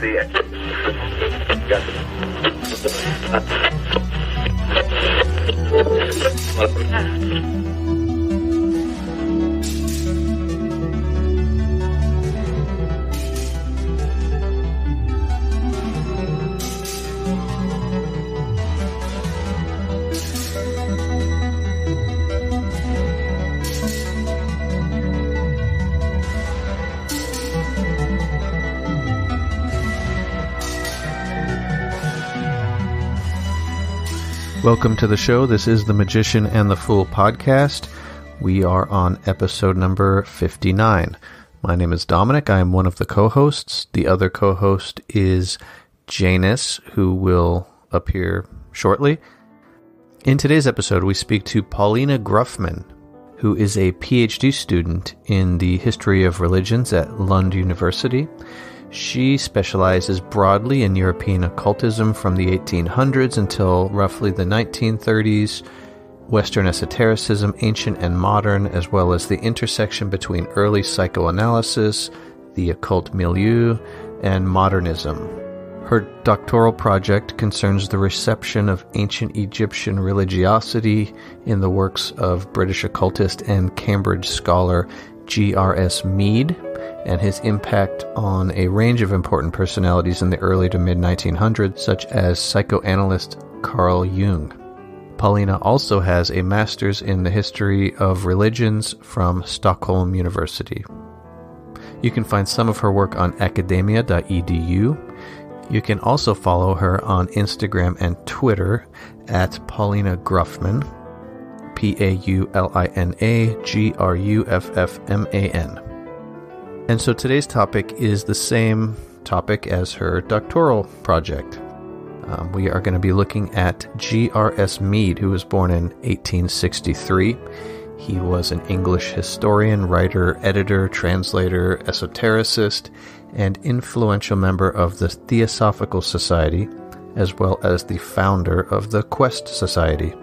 see it. Welcome to the show. This is the Magician and the Fool podcast. We are on episode number 59. My name is Dominic. I am one of the co hosts. The other co host is Janus, who will appear shortly. In today's episode, we speak to Paulina Gruffman, who is a PhD student in the history of religions at Lund University. She specializes broadly in European occultism from the 1800s until roughly the 1930s, Western esotericism, ancient and modern, as well as the intersection between early psychoanalysis, the occult milieu, and modernism. Her doctoral project concerns the reception of ancient Egyptian religiosity in the works of British occultist and Cambridge scholar G.R.S. Mead and his impact on a range of important personalities in the early to mid 1900s, such as psychoanalyst Carl Jung. Paulina also has a master's in the history of religions from Stockholm University. You can find some of her work on academia.edu. You can also follow her on Instagram and Twitter at Paulina Gruffman, P A U L I N A G R U F F M A N. And so today's topic is the same topic as her doctoral project. Um, we are going to be looking at G.R.S. Mead, who was born in 1863. He was an English historian, writer, editor, translator, esotericist, and influential member of the Theosophical Society, as well as the founder of the Quest Society.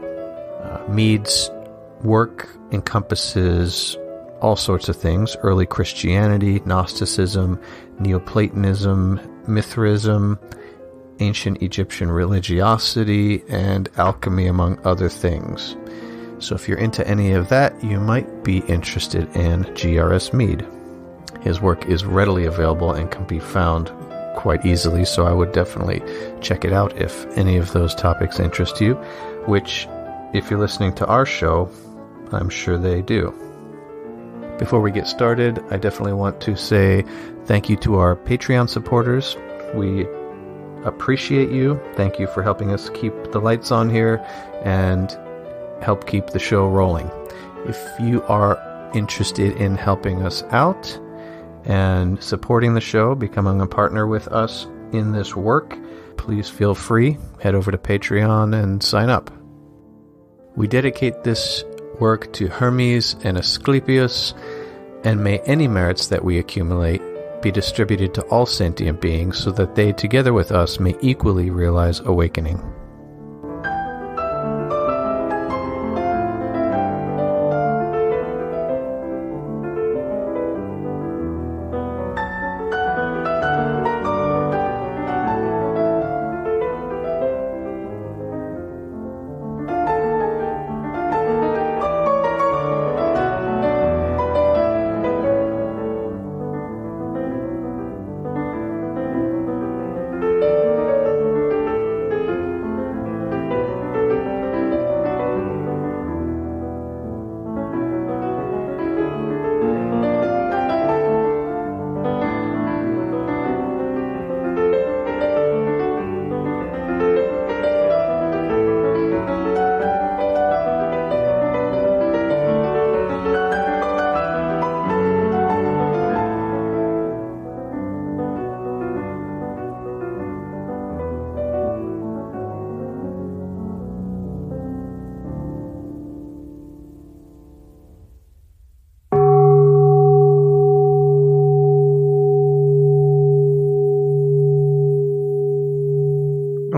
Uh, Mead's work encompasses all sorts of things early Christianity, Gnosticism, Neoplatonism, Mithraism, ancient Egyptian religiosity, and alchemy, among other things. So, if you're into any of that, you might be interested in G.R.S. Mead. His work is readily available and can be found quite easily, so I would definitely check it out if any of those topics interest you, which, if you're listening to our show, I'm sure they do. Before we get started, I definitely want to say thank you to our Patreon supporters. We appreciate you. Thank you for helping us keep the lights on here and help keep the show rolling. If you are interested in helping us out and supporting the show, becoming a partner with us in this work, please feel free. Head over to Patreon and sign up. We dedicate this work to Hermes and Asclepius, and may any merits that we accumulate be distributed to all sentient beings so that they, together with us, may equally realize awakening.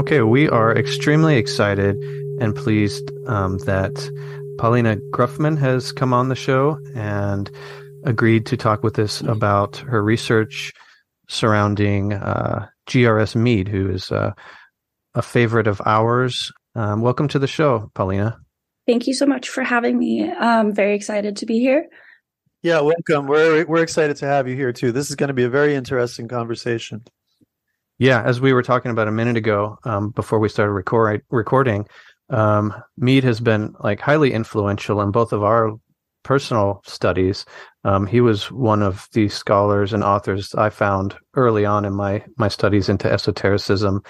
Okay, we are extremely excited and pleased um, that Paulina Gruffman has come on the show and agreed to talk with us about her research surrounding uh, GRS Mead, who is uh, a favorite of ours. Um, welcome to the show, Paulina. Thank you so much for having me. I'm very excited to be here. Yeah, welcome. We're we're excited to have you here too. This is going to be a very interesting conversation. Yeah, as we were talking about a minute ago, um, before we started record, recording, um, Mead has been like highly influential in both of our personal studies. Um, he was one of the scholars and authors I found early on in my my studies into esotericism,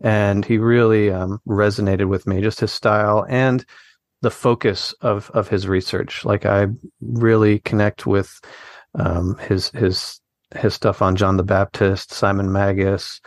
and he really um, resonated with me. Just his style and the focus of of his research. Like I really connect with um, his his his stuff on John the Baptist, Simon Magus.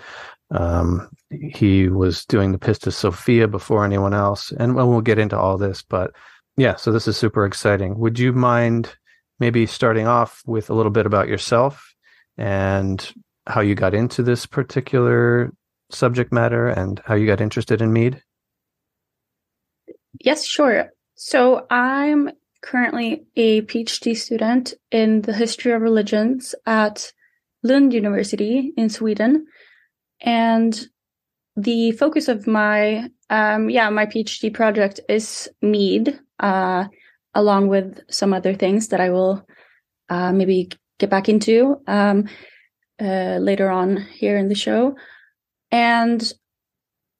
Um, he was doing the Pistis Sophia before anyone else, and well, we'll get into all this. But yeah, so this is super exciting. Would you mind maybe starting off with a little bit about yourself and how you got into this particular subject matter and how you got interested in Mead? Yes, sure. So I'm currently a PhD student in the history of religions at Lund University in Sweden. And the focus of my um, yeah my phd project is mead uh, along with some other things that i will uh, maybe get back into um, uh, later on here in the show and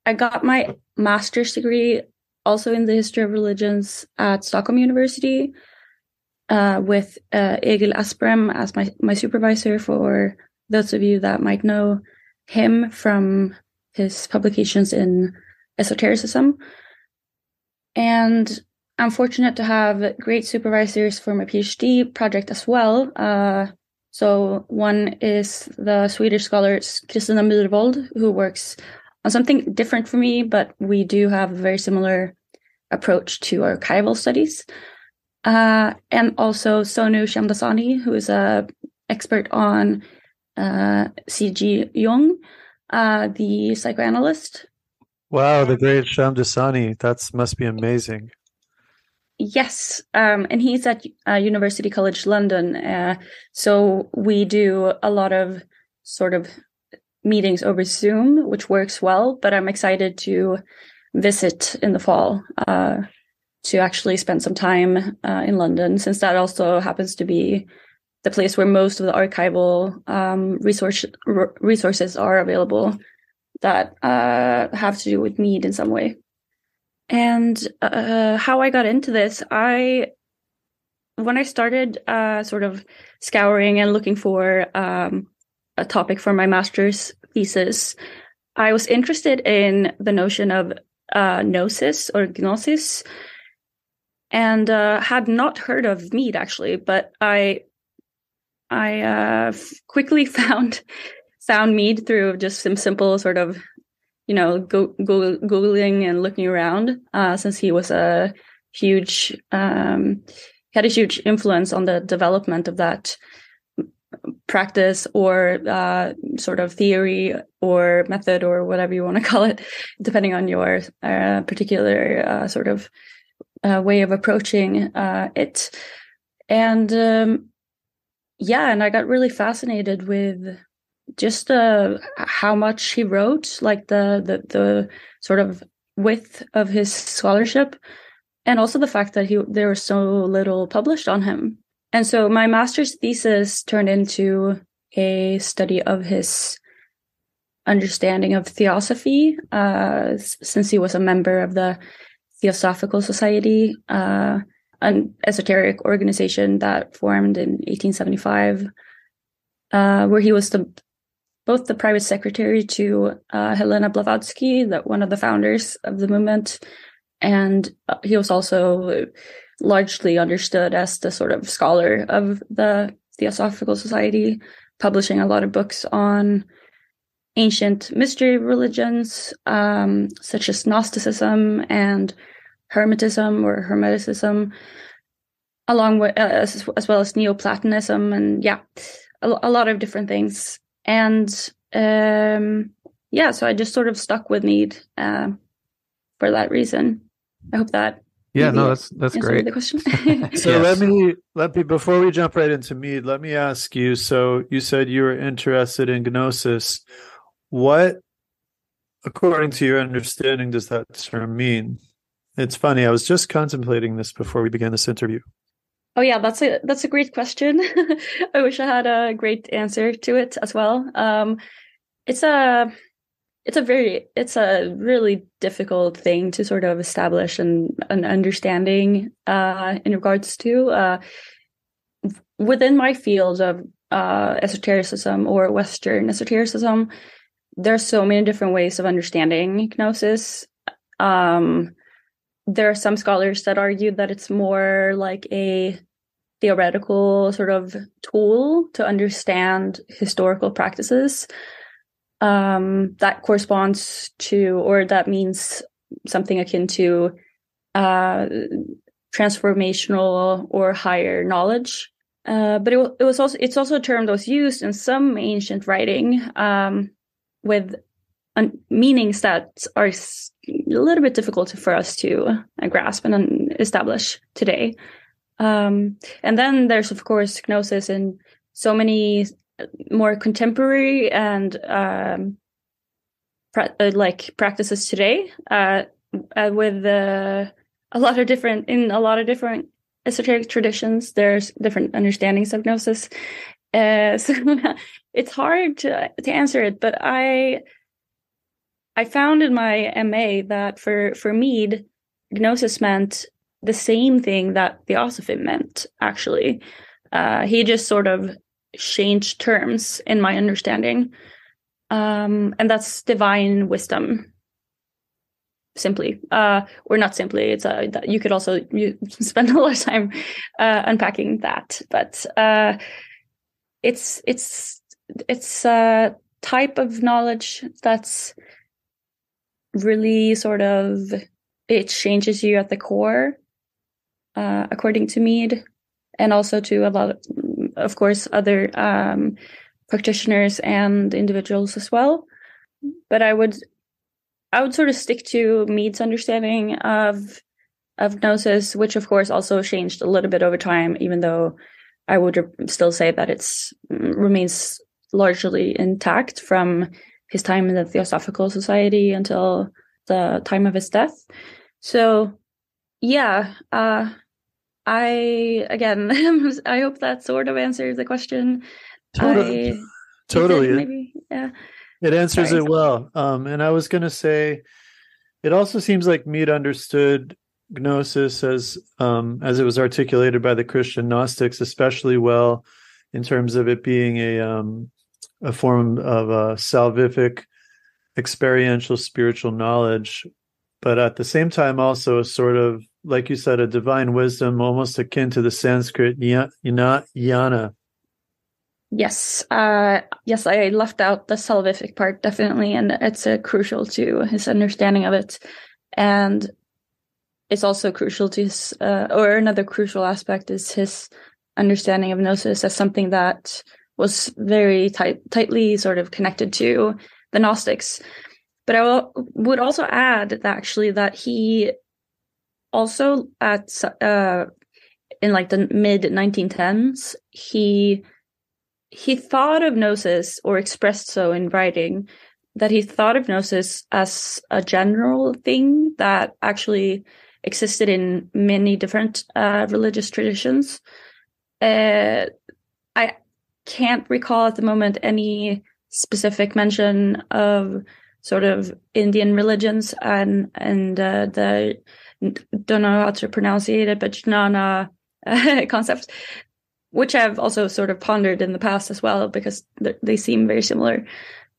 i got my master's degree also in the history of religions at stockholm university uh, with uh, egil asprem as my, my supervisor for those of you that might know him from his publications in esotericism. And I'm fortunate to have great supervisors for my PhD project as well. Uh, so one is the Swedish scholar Kristina Myrvold, who works something different for me, but we do have a very similar approach to archival studies. Uh, and also Sonu Shamdasani, who is a expert on uh, C.G. Jung, uh, the psychoanalyst. Wow, the great Shamdasani. That must be amazing. Yes, um, and he's at uh, University College London. Uh, so we do a lot of sort of meetings over Zoom, which works well. But I'm excited to visit in the fall uh, to actually spend some time uh, in London, since that also happens to be the place where most of the archival um, resource r- resources are available that uh, have to do with Mead in some way. And uh, how I got into this, I when I started uh, sort of scouring and looking for um, a topic for my master's thesis, I was interested in the notion of uh, gnosis or gnosis, and uh, had not heard of Mead actually, but I I uh, quickly found found Mead through just some simple sort of, you know, go, go, googling and looking around. Uh, since he was a huge, um, had a huge influence on the development of that practice or uh, sort of theory or method or whatever you want to call it, depending on your uh, particular uh, sort of uh, way of approaching uh, it. And um, yeah, and I got really fascinated with just uh, how much he wrote, like the, the the sort of width of his scholarship, and also the fact that he there was so little published on him. And so my master's thesis turned into a study of his understanding of theosophy, uh, since he was a member of the Theosophical Society. Uh, an esoteric organization that formed in 1875, uh, where he was the both the private secretary to uh, Helena Blavatsky, that one of the founders of the movement, and uh, he was also largely understood as the sort of scholar of the Theosophical Society, publishing a lot of books on ancient mystery religions, um, such as Gnosticism and Hermetism or Hermeticism, along with uh, as, as, well as Neoplatonism, and yeah, a, a lot of different things. And um, yeah, so I just sort of stuck with Mead uh, for that reason. I hope that Yeah, no, that's that's great. The question. So Yes. let me let me before we jump right into Mead, let me ask you. So you said you were interested in gnosis. What, according to your understanding, does that term mean? It's funny. I was just contemplating this before we began this interview. Oh yeah, that's a that's a great question. I wish I had a great answer to it as well. Um, it's a it's a very it's a really difficult thing to sort of establish an an understanding uh, in regards to uh, within my field of uh, esotericism or Western esotericism. There's so many different ways of understanding gnosis. Um, there are some scholars that argue that it's more like a theoretical sort of tool to understand historical practices um, that corresponds to or that means something akin to uh, transformational or higher knowledge uh, but it, it was also it's also a term that was used in some ancient writing um, with un- meanings that are a little bit difficult for us to uh, grasp and um, establish today. Um, and then there's of course gnosis in so many more contemporary and um, pra- uh, like practices today, uh, uh, with uh, a lot of different in a lot of different esoteric traditions. There's different understandings of gnosis, uh, so it's hard to to answer it. But I I found in my MA that for for Mead, gnosis meant the same thing that Theosophy meant. Actually, uh, he just sort of changed terms in my understanding, um, and that's divine wisdom. Simply, uh, or not simply. It's a you could also you spend a lot of time uh, unpacking that, but uh, it's it's it's a type of knowledge that's really sort of it changes you at the core uh, according to mead and also to a lot of, of course other um, practitioners and individuals as well but i would i would sort of stick to mead's understanding of of gnosis which of course also changed a little bit over time even though i would still say that it's remains largely intact from his time in the Theosophical Society until the time of his death. So, yeah, uh, I again, I hope that sort of answers the question. Totally, I, totally. it maybe, yeah. It answers Sorry. it well. Um, and I was going to say, it also seems like Mead understood gnosis as um, as it was articulated by the Christian Gnostics, especially well in terms of it being a um, a form of a salvific, experiential spiritual knowledge, but at the same time also a sort of like you said, a divine wisdom, almost akin to the Sanskrit jnana, jnana. Yes, uh, yes, I left out the salvific part definitely, and it's uh, crucial to his understanding of it, and it's also crucial to his, uh, or another crucial aspect is his understanding of gnosis as something that was very tight, tightly sort of connected to the Gnostics. But I will, would also add that actually that he also at uh, in like the mid 1910s he he thought of gnosis or expressed so in writing that he thought of gnosis as a general thing that actually existed in many different uh, religious traditions. Uh, I can't recall at the moment any specific mention of sort of Indian religions and and uh, the don't know how to pronounce it, but jnana uh, concept, which I've also sort of pondered in the past as well because th- they seem very similar.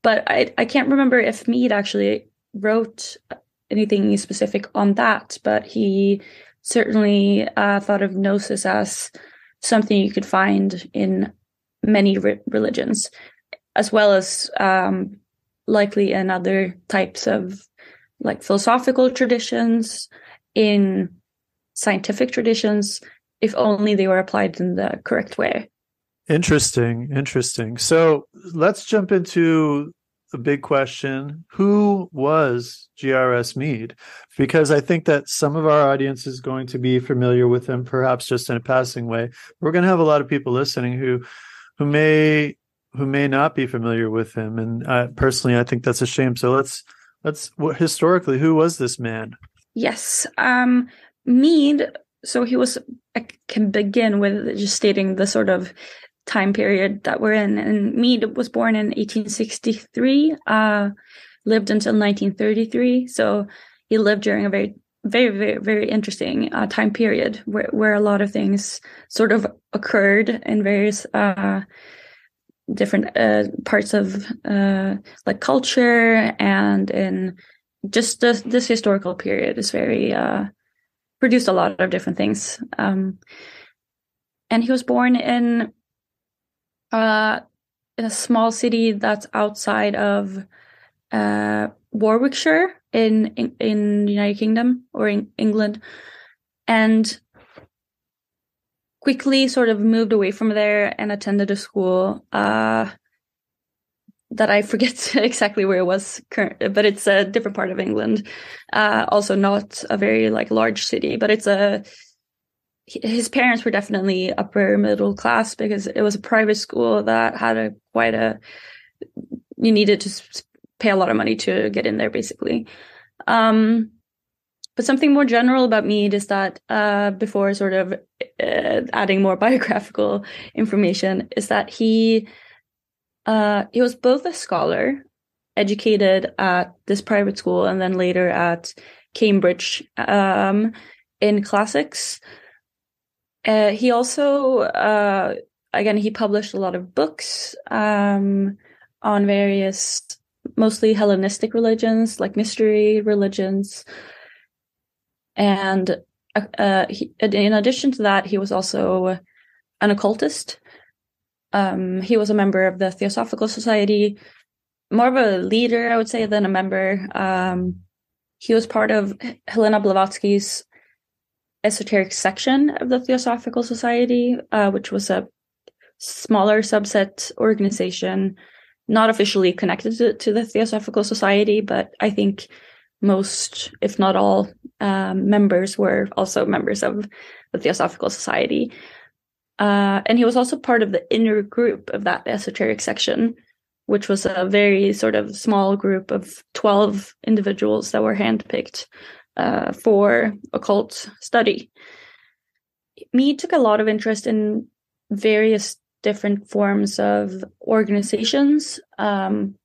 But I I can't remember if Mead actually wrote anything specific on that, but he certainly uh, thought of gnosis as something you could find in many re- religions, as well as um, likely in other types of like philosophical traditions, in scientific traditions, if only they were applied in the correct way. Interesting, interesting. So let's jump into a big question who was GRS Mead? Because I think that some of our audience is going to be familiar with him, perhaps just in a passing way. We're going to have a lot of people listening who who may who may not be familiar with him, and uh, personally, I think that's a shame. So let's let's historically, who was this man? Yes, um, Mead. So he was. I can begin with just stating the sort of time period that we're in. And Mead was born in 1863, uh, lived until 1933. So he lived during a very, very, very, very interesting uh, time period where, where a lot of things sort of occurred in various uh, different uh, parts of uh, like culture and in just this, this historical period is very uh, produced a lot of different things. Um, and he was born in uh, in a small city that's outside of uh, Warwickshire in, in United Kingdom or in England, and quickly sort of moved away from there and attended a school uh, that I forget exactly where it was current, but it's a different part of England. Uh, also not a very like large city, but it's a his parents were definitely upper middle class because it was a private school that had a quite a you needed to pay a lot of money to get in there basically um, but something more general about Mead is that uh, before sort of uh, adding more biographical information is that he uh, he was both a scholar educated at this private school and then later at Cambridge um, in classics uh, he also, uh, again, he published a lot of books um, on various, mostly Hellenistic religions, like mystery religions. And uh, uh he, in addition to that, he was also an occultist. Um, he was a member of the Theosophical Society, more of a leader, I would say, than a member. Um, he was part of Helena Blavatsky's esoteric section of the Theosophical Society, uh, which was a smaller subset organization, not officially connected to, to, the Theosophical Society, but I think most, if not all, um, members were also members of the Theosophical Society. Uh, and he was also part of the inner group of that esoteric section, which was a very sort of small group of 12 individuals that were handpicked uh, for occult study. Me took a lot of interest in various different forms of organizations. Um,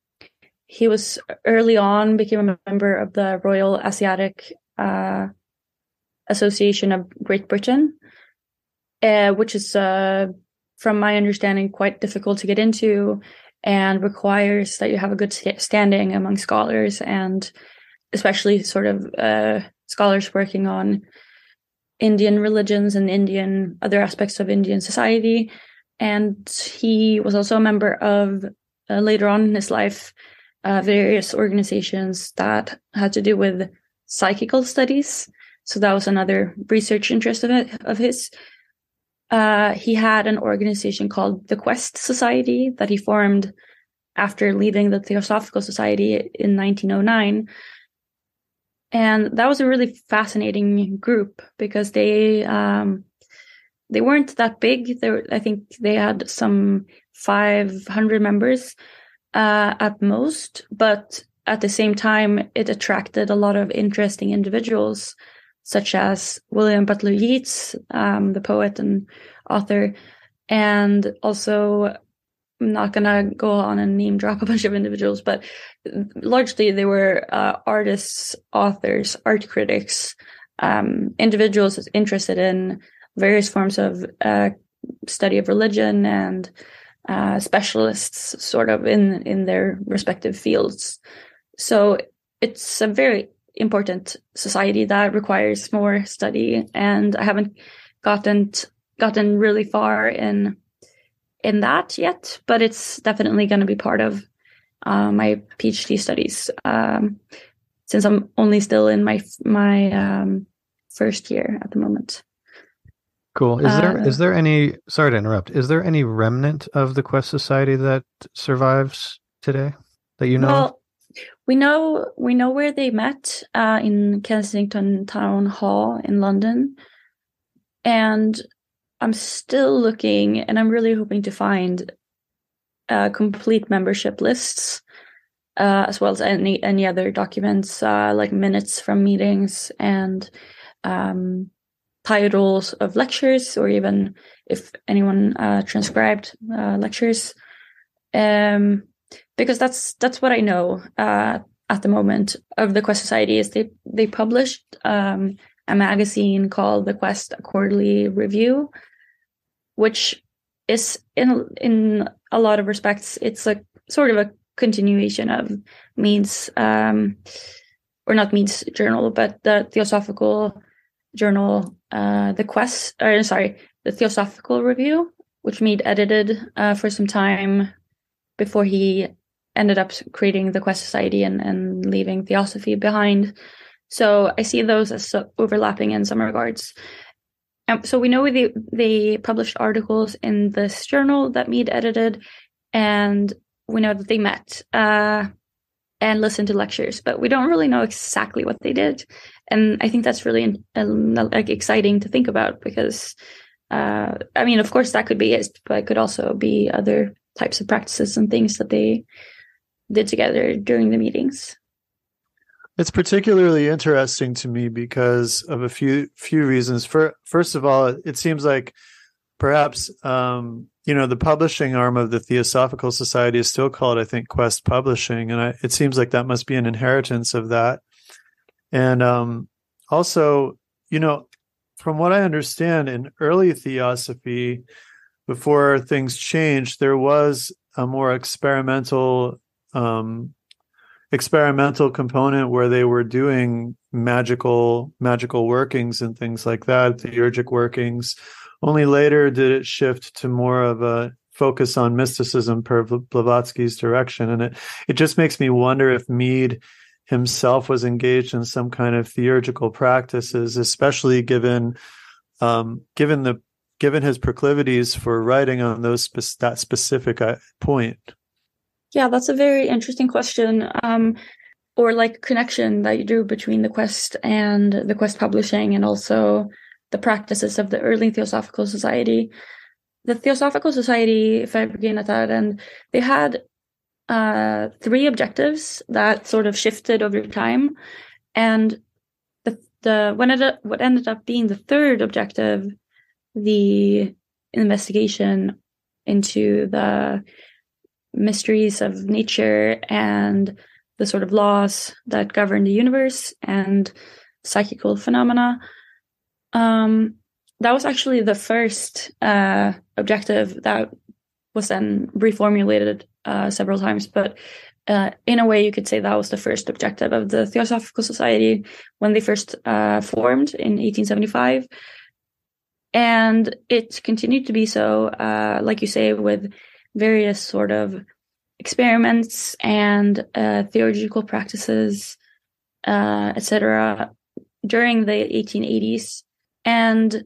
he was early on became a member of the Royal Asiatic uh, Association of Great Britain, uh, which is, uh, from my understanding, quite difficult to get into and requires that you have a good standing among scholars and especially sort of uh, scholars working on Indian religions and Indian other aspects of Indian society. And he was also a member of uh, later on in his life uh, various organizations that had to do with psychical studies. So that was another research interest of it, of his. Uh, he had an organization called the Quest Society that he formed after leaving the Theosophical Society in 1909 and that was a really fascinating group because they um, they weren't that big. They I think they had some 500 members uh, at most, but at the same time, it attracted a lot of interesting individuals, such as William Butler Yeats, um, the poet and author, and also I'm not gonna go on and name drop a bunch of individuals, but largely they were uh, artists, authors, art critics, um, individuals interested in various forms of uh, study of religion and uh, specialists, sort of in in their respective fields. So it's a very important society that requires more study, and I haven't gotten gotten really far in in that yet, but it's definitely going to be part of uh, my PhD studies um, since I'm only still in my my um, first year at the moment. Cool. Is uh, there is there any sorry to interrupt. Is there any remnant of the Quest Society that survives today that you know? Well, we know we know where they met uh, in Kensington Town Hall in London, and I'm still looking, and I'm really hoping to find uh, complete membership lists, uh, as well as any any other documents uh, like minutes from meetings and um, titles of lectures, or even if anyone uh, transcribed uh, lectures. Um, because that's that's what I know uh, at the moment of the Quest Society is they they published um, a magazine called the Quest Quarterly Review, which is in in a lot of respects it's a sort of a continuation of Mead's um, or not Mead's journal, but the Theosophical journal, uh, the Quest, or sorry, the Theosophical Review, which Mead edited uh, for some time before he ended up creating the Quest Society and, and leaving Theosophy behind. So I see those as overlapping in some regards. Um, so we know they they published articles in this journal that Mead edited, and we know that they met uh, and listened to lectures, but we don't really know exactly what they did. And I think that's really like exciting to think about because, uh, I mean, of course, that could be it, but it could also be other types of practices and things that they did together during the meetings. It's particularly interesting to me because of a few few reasons. For first of all, it seems like perhaps um, you know the publishing arm of the Theosophical Society is still called, I think, Quest Publishing, and I, it seems like that must be an inheritance of that. And um, also, you know, from what I understand, in early Theosophy, before things changed, there was a more experimental um, experimental component where they were doing magical magical workings and things like that, theurgic workings. Only later did it shift to more of a focus on mysticism per Blavatsky's direction, and it it just makes me wonder if Mead himself was engaged in some kind of theurgical practices, especially given um, given the given his proclivities for writing on those spe- that specific uh, point. Yeah, that's a very interesting question. Um, or like connection that you drew between the quest and the quest publishing and also the practices of the early Theosophical Society. The Theosophical Society, if I begin at that, and they had uh, three objectives that sort of shifted over time, and the the when it what ended up being the third objective, the investigation into the mysteries of nature and the sort of laws that govern the universe and psychical phenomena. Um, that was actually the first uh, objective that was then reformulated uh, several times, but uh, in a way, you could say that was the first objective of the Theosophical Society when they first uh, formed in 1875. And it continued to be so, uh, like you say, with various sort of experiments and uh, theological practices, uh, etc., during the 1880s. And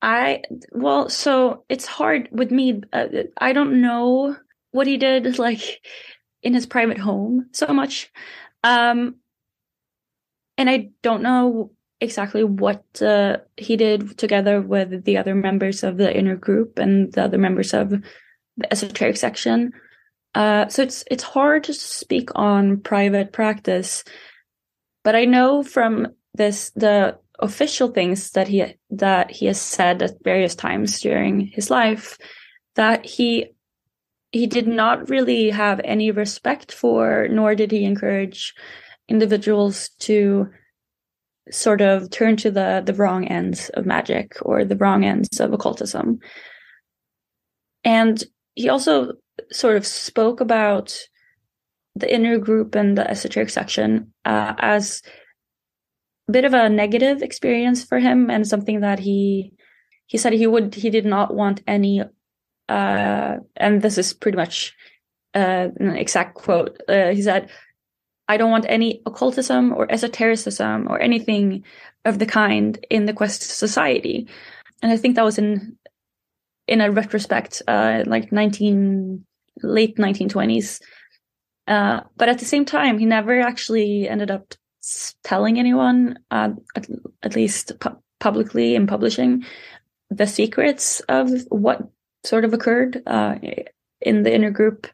I, well, so it's hard with me. Uh, I don't know what he did, like in his private home, so much. Um, and I don't know exactly what uh, he did together with the other members of the inner group and the other members of the esoteric section. Uh, so it's it's hard to speak on private practice, but I know from this the official things that he that he has said at various times during his life that he he did not really have any respect for, nor did he encourage individuals to sort of turn to the the wrong ends of magic or the wrong ends of occultism. And he also sort of spoke about the inner group and the esoteric section uh, as a bit of a negative experience for him and something that he he said he would he did not want any uh, and this is pretty much uh, an exact quote. Uh, he said i don't want any occultism or esotericism or anything of the kind in the quest society. And i think that was in in a retrospect uh, like 19 late 1920s Uh, but at the same time, he never actually ended up telling anyone, uh, at, at, least pu- publicly in publishing, the secrets of what sort of occurred uh, in the inner group,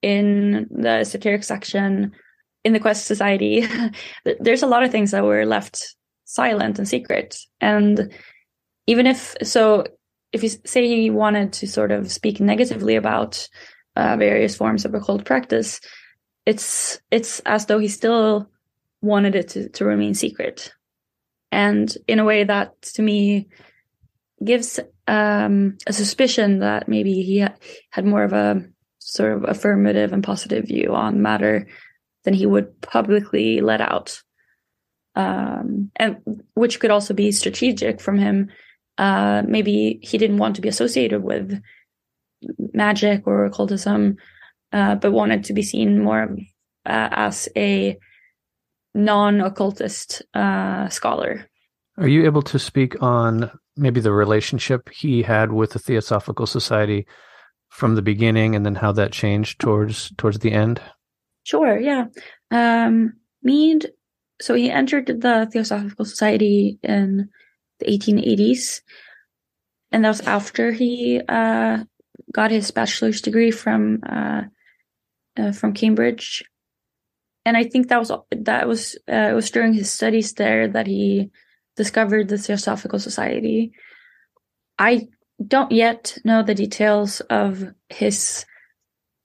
in the esoteric section, in the Quest Society. There's a lot of things that were left silent and secret. And even if so, if you say he wanted to sort of speak negatively about uh, various forms of occult practice, it's it's as though he still wanted it to, to remain secret, and in a way that to me gives um, a suspicion that maybe he ha- had more of a sort of affirmative and positive view on matter than he would publicly let out, um, and which could also be strategic from him uh, maybe he didn't want to be associated with magic or occultism, uh, but wanted to be seen more uh, as a non-occultist uh, scholar. Are you able to speak on maybe the relationship he had with the Theosophical Society from the beginning, and then how that changed towards towards the end? Sure. Yeah. Um, Mead. So he entered the Theosophical Society in the 1880s. And that was after he uh, got his bachelor's degree from uh, uh, from Cambridge. And I think that was that was uh, it was during his studies there that he discovered the Theosophical Society. I don't yet know the details of his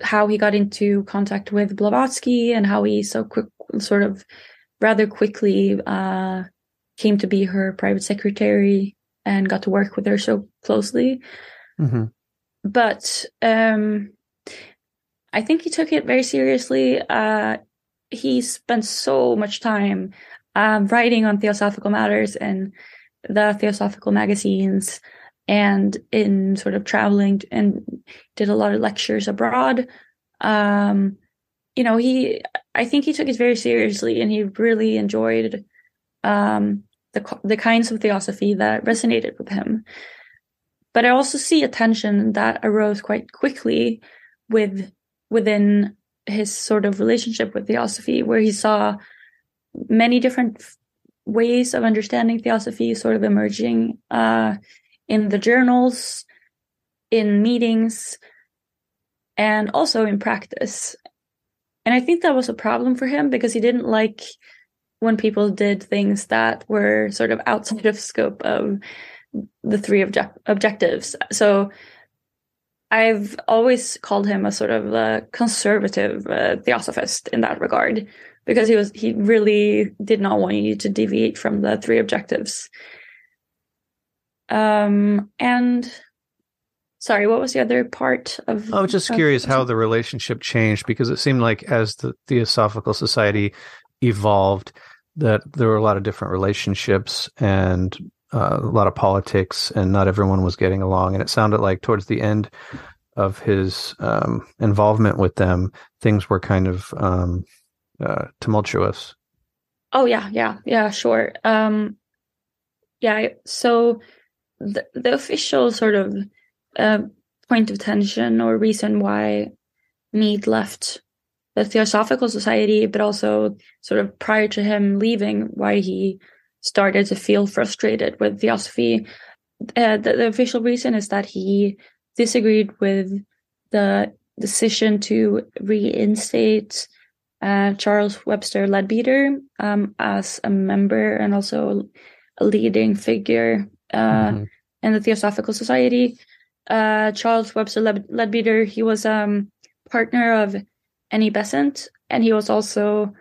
how he got into contact with Blavatsky and how he so quick sort of rather quickly uh, came to be her private secretary and got to work with her so closely. Mm-hmm. But um, I think he took it very seriously. Uh, he spent so much time um, writing on theosophical matters and the theosophical magazines and in sort of traveling and did a lot of lectures abroad. Um, you know, he, I think he took it very seriously and he really enjoyed um, the, the kinds of theosophy that resonated with him. But I also see a tension that arose quite quickly with within his sort of relationship with theosophy, where he saw many different ways of understanding theosophy sort of emerging uh, in the journals, in meetings, and also in practice. And I think that was a problem for him because he didn't like when people did things that were sort of outside of scope of the three obje- objectives. So I've always called him a sort of a conservative uh, theosophist in that regard because he was he really did not want you to deviate from the three objectives. Um and sorry, what was the other part of I was just of, curious how the relationship changed because it seemed like as the Theosophical Society evolved, that there were a lot of different relationships and uh, a lot of politics, and not everyone was getting along. And it sounded like towards the end of his um, involvement with them, things were kind of um, uh, tumultuous. Oh yeah, yeah, yeah, sure. Um, yeah, so the the official sort of uh, point of tension or reason why Mead left the Theosophical Society, but also sort of prior to him leaving, why he started to feel frustrated with Theosophy. Uh, the, the, official reason is that he disagreed with the decision to reinstate uh, Charles Webster Leadbeater um, as a member and also a leading figure uh, mm-hmm. in the Theosophical Society. Uh, Charles Webster Leadbeater, he was um, partner of Annie Besant, and he was also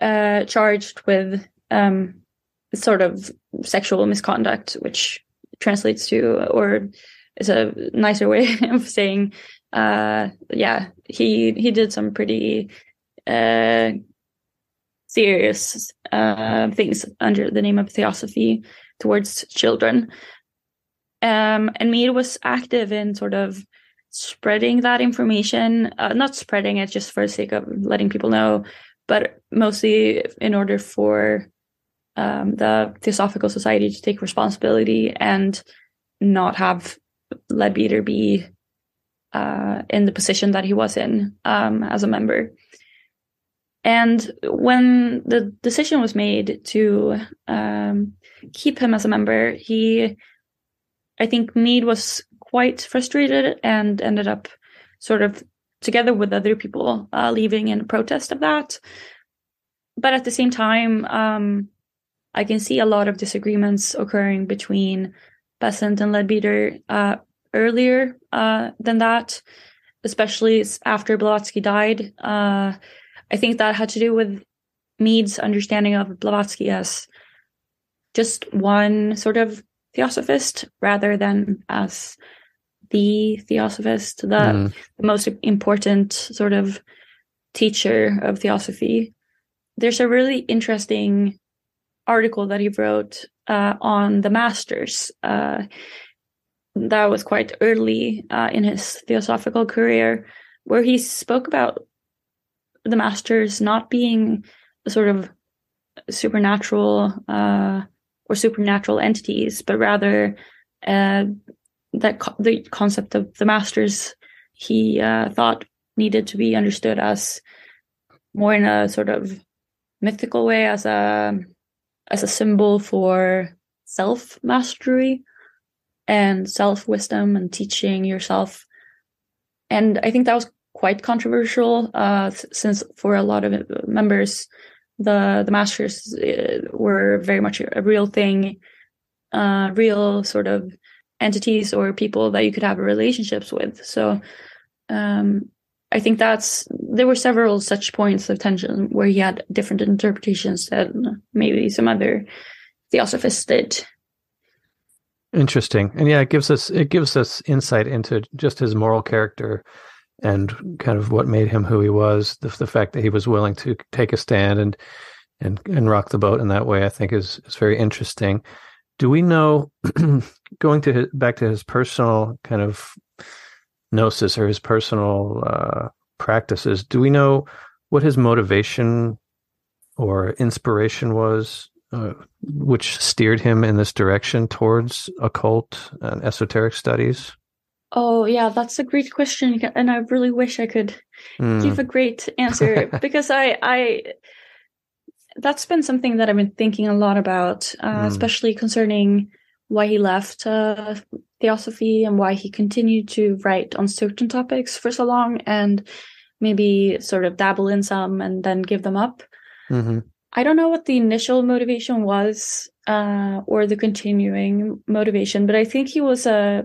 uh, charged with um, sort of sexual misconduct, which translates to, or is a nicer way of saying, uh, yeah, he he did some pretty uh, serious uh, things under the name of theosophy towards children. Um, and Mead was active in sort of spreading that information, uh, not spreading it just for the sake of letting people know, but mostly in order for um, the Theosophical Society to take responsibility and not have Leadbeater be uh, in the position that he was in um, as a member. And when the decision was made to um, keep him as a member, he, I think Mead was quite frustrated and ended up sort of together with other people uh, leaving in protest of that. But at the same time, um, I can see a lot of disagreements occurring between Besant and Leadbeater uh, earlier uh, than that, especially after Blavatsky died. Uh, I think that had to do with Mead's understanding of Blavatsky as just one sort of theosophist rather than as the theosophist, the, mm. the most important sort of teacher of theosophy. There's a really interesting article that he wrote uh, on the masters. Uh, that was quite early uh, in his theosophical career, where he spoke about the masters not being a sort of supernatural uh, or supernatural entities, but rather uh, that co- the concept of the masters he uh, thought needed to be understood as more in a sort of mythical way as a as a symbol for self mastery and self wisdom and teaching yourself. And i think that was quite controversial uh, since for a lot of members the the masters uh, were very much a real thing uh, real sort of entities or people that you could have relationships with. So um, I think that's there were several such points of tension where he had different interpretations than maybe some other theosophists did. Interesting, and yeah, it gives us it gives us insight into just his moral character and kind of what made him who he was. The, the fact that he was willing to take a stand and and and rock the boat in that way, I think, is is very interesting do we know going to his, back to his personal kind of gnosis or his personal uh, practices do we know what his motivation or inspiration was uh, which steered him in this direction towards occult and esoteric studies oh yeah that's a great question and i really wish i could mm. give a great answer because i i that's been something that I've been thinking a lot about, uh, mm. especially concerning why he left uh, Theosophy and why he continued to write on certain topics for so long and maybe sort of dabble in some and then give them up. Mm-hmm. I don't know what the initial motivation was uh, or the continuing motivation, but I think he was a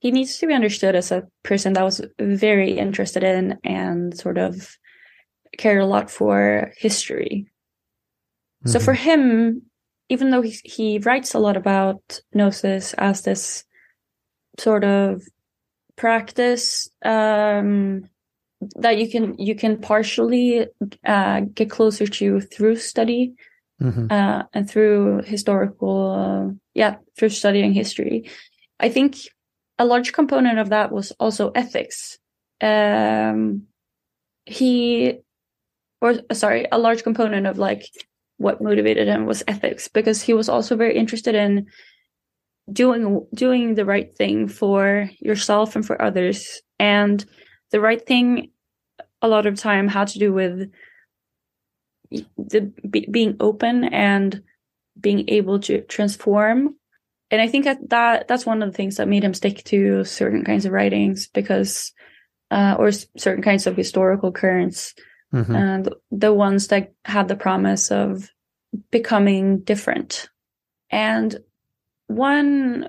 he needs to be understood as a person that was very interested in and sort of cared a lot for history so for mm-hmm. him, even though he, he writes a lot about gnosis as this sort of practice um, that you can you can partially uh, get closer to through study mm-hmm. uh, and through historical uh, yeah through studying history. I think a large component of that was also ethics. Um, he or sorry, a large component of like what motivated him was ethics because he was also very interested in doing doing the right thing for yourself and for others. And the right thing a lot of time had to do with the be, being open and being able to transform. And i think that, that that's one of the things that made him stick to certain kinds of writings because uh, or certain kinds of historical currents mm-hmm. and the ones that had the promise of becoming different. And one,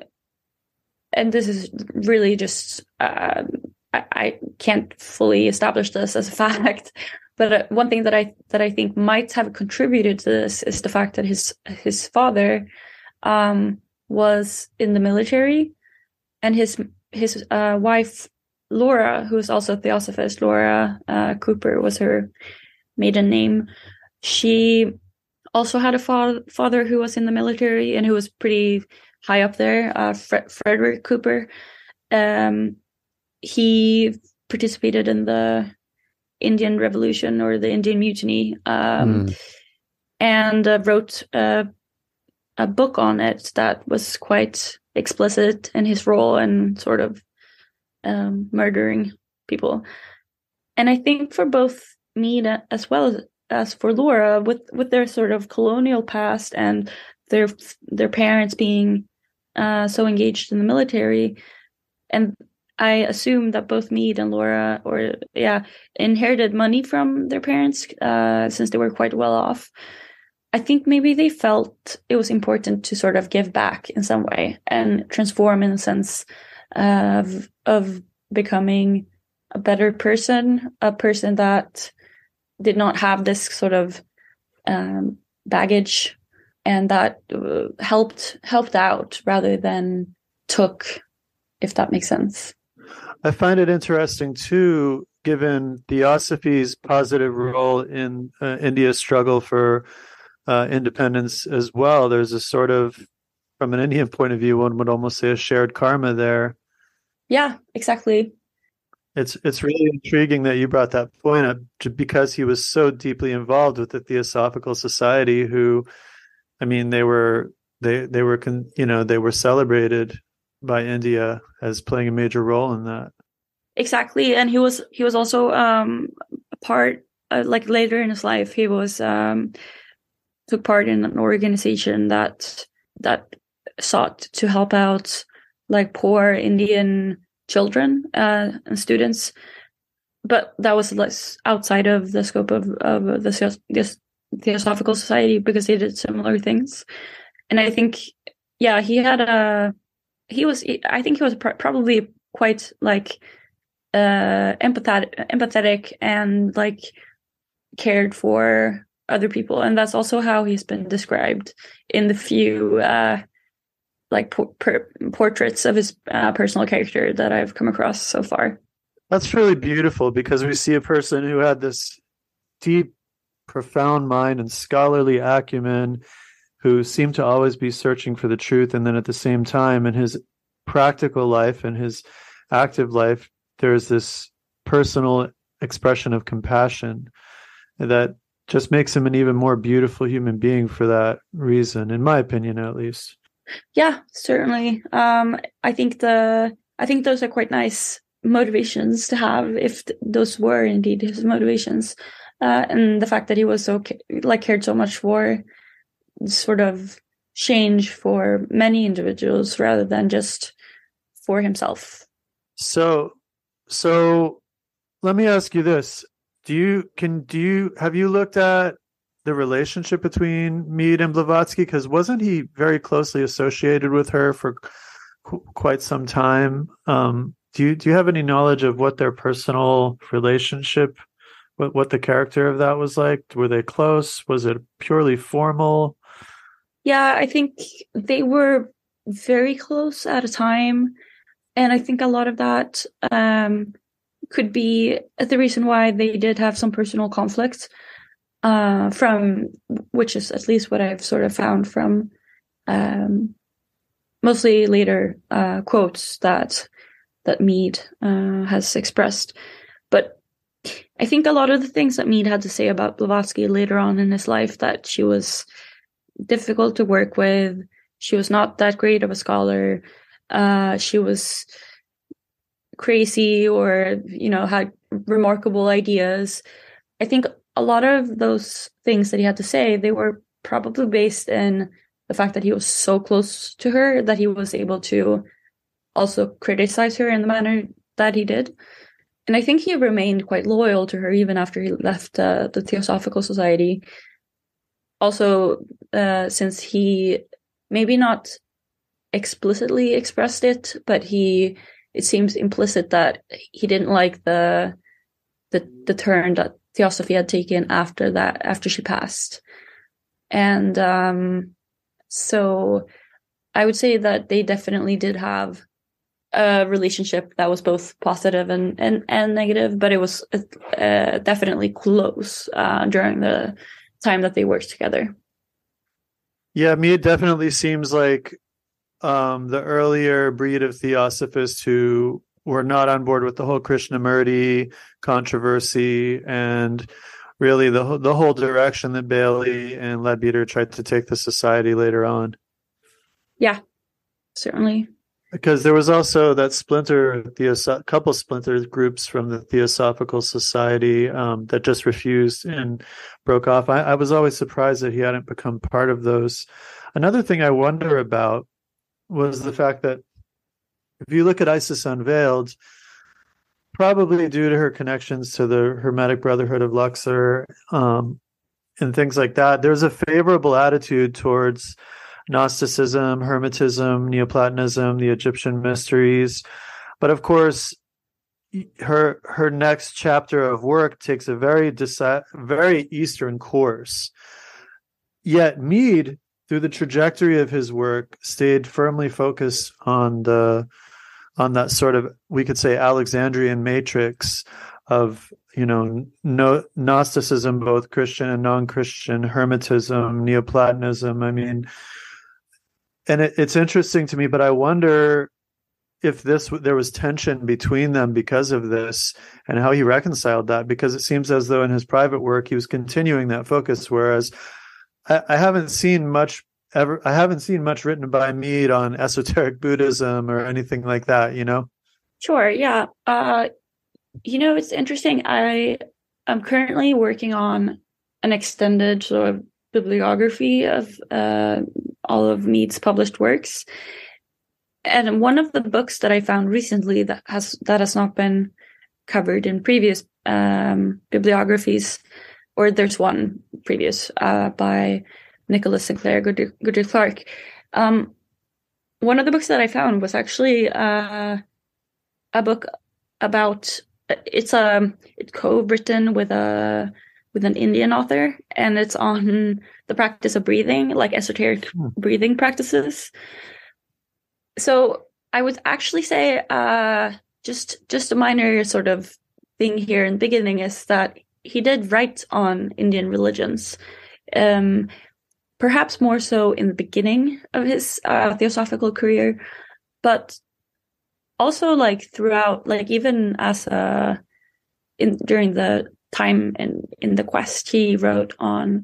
and this is really just, uh, I, I, can't fully establish this as a fact, but uh, one thing that I that I think might have contributed to this is the fact that his his father um, was in the military, and his his uh, wife Laura, who is also a theosophist, Laura uh, Cooper was her maiden name. She also had a fa- father who was in the military and who was pretty high up there, uh, Fre- Frederick Cooper. Um, he participated in the Indian Revolution or the Indian Mutiny um, mm. and uh, wrote a book on it that was quite explicit in his role and sort of um, murdering people. And I think for both Mead as well as, as for Laura, with with their sort of colonial past and their their parents being uh, so engaged in the military, and I assume that both Mead and Laura, or yeah, inherited money from their parents uh, since they were quite well off. I think maybe they felt it was important to sort of give back in some way and transform in a sense of of becoming a better person, a person that did not have this sort of um, baggage and that uh, helped helped out rather than took, if that makes sense. I find it interesting too, given Theosophy's positive role in uh, India's struggle for uh, independence as well. There's a sort of, from an Indian point of view, one would almost say a shared karma there. Yeah, exactly. It's it's really intriguing that you brought that point up because he was so deeply involved with the Theosophical Society. Who, I mean, they were they they were con, you know they were celebrated by India as playing a major role in that. Exactly, and he was he was also um, a part uh, like later in his life he was um, took part in an organization that that sought to help out like poor Indian children uh, and students, but that was less outside of the scope of of the, the Theosophical Society because they did similar things, and I think yeah he had a he was I think he was pr- probably quite like uh empathetic empathetic and like cared for other people. And that's also how he's been described in the few uh like por- portraits of his uh, personal character that I've come across so far. That's really beautiful because we see a person who had this deep, profound mind and scholarly acumen who seemed to always be searching for the truth. And then at the same time, in his practical life and his active life, there's this personal expression of compassion that just makes him an even more beautiful human being for that reason, in my opinion, at least. Yeah, certainly. Um, I think the I think those are quite nice motivations to have if th- those were indeed his motivations, uh, and the fact that he was so ca- like cared so much for sort of change for many individuals rather than just for himself. So, so let me ask you this: Do you can do you have you looked at the relationship between Mead and Blavatsky? Because wasn't he very closely associated with her for qu- quite some time? Um, do you do you have any knowledge of what their personal relationship, what what the character of that was like? Were they close? Was it purely formal? Yeah, I think they were very close at a time, and I think a lot of that um, could be the reason why they did have some personal conflicts uh, from which is at least what I've sort of found from um, mostly later uh, quotes that that Mead uh, has expressed. But I think a lot of the things that Mead had to say about Blavatsky later on in his life that she was difficult to work with, she was not that great of a scholar, uh, she was crazy or you know had remarkable ideas. I think a lot of those things that he had to say, they were probably based in the fact that he was so close to her that he was able to also criticize her in the manner that he did. And I think he remained quite loyal to her even after he left uh, the Theosophical Society. Also, uh, since he maybe not explicitly expressed it, but he it seems implicit that he didn't like the the the turn that Theosophy had taken after that, after she passed. And um, so I would say that they definitely did have a relationship that was both positive and and, and negative, but it was uh, definitely close uh, during the time that they worked together. Yeah, me, it definitely seems like um, the earlier breed of theosophists who were not on board with the whole Krishnamurti controversy and really the the whole direction that Bailey and Leadbeater tried to take the society later on. Yeah, certainly. because there was also that splinter theoso- couple splinter groups from the theosophical society um, that just refused and broke off I, I, was always surprised that he hadn't become part of those another thing i wonder about was the fact that if you look at isis unveiled probably due to her connections to the hermetic brotherhood of luxor um, and things like that there's a favorable attitude towards Gnosticism, Hermetism, Neoplatonism, the Egyptian mysteries. But of course, her her next chapter of work takes a very deci- very Eastern course. Yet Mead, through the trajectory of his work, stayed firmly focused on the on that sort of we could say Alexandrian matrix of you know no Gnosticism, both Christian and non-Christian, Hermetism, Neoplatonism. I mean, and it, it's interesting to me but i wonder if this there was tension between them because of this and how he reconciled that because it seems as though in his private work he was continuing that focus whereas i, I haven't seen much ever i haven't seen much written by mead on esoteric buddhism or anything like that you know? Sure yeah. Uh you know it's interesting. I i'm currently working on an extended sort of bibliography of uh all of Mead's published works. And one of the books that I found recently that has that has not been covered in previous um, bibliographies, or there's one previous uh, by Nicholas Sinclair Goodrick-Clarke. Um, one of the books that I found was actually uh, a book about it's a um, it's co-written with a with an Indian author, and it's on the practice of breathing, like esoteric hmm. breathing practices. So I would actually say, uh, just just a minor sort of thing here in the beginning is that he did write on Indian religions, um, perhaps more so in the beginning of his uh, theosophical career, but also like throughout, like even as a in during the time in in the quest he wrote on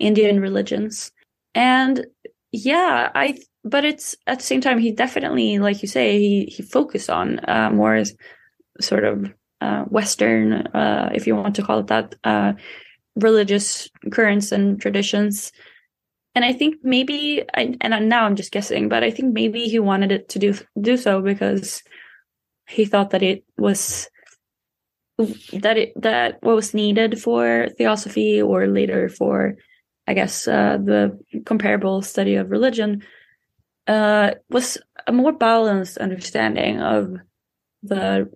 indian religions. And yeah i but it's at the same time he definitely like you say he he focused on uh, more sort of uh, western uh, if you want to call it that uh, religious currents and traditions and i think maybe and now i'm just guessing but i think maybe he wanted it to do do so because he thought that it was that it, that what was needed for theosophy or later for i guess uh, the comparable study of religion uh, was a more balanced understanding of the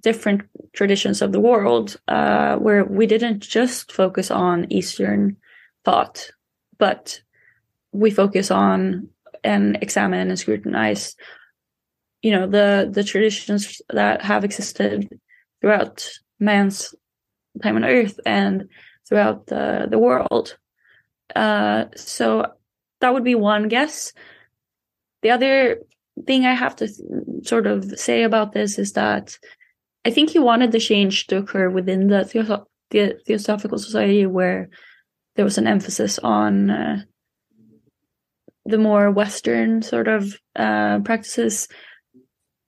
different traditions of the world uh, where we didn't just focus on eastern thought but we focus on and examine and scrutinize you know the the traditions that have existed throughout man's time on earth and throughout the, the world. Uh, so that would be one guess. The other thing I have to sort of say about this is that I think he wanted the change to occur within the, Theosoph- the Theosophical Society where there was an emphasis on uh, the more Western sort of uh, practices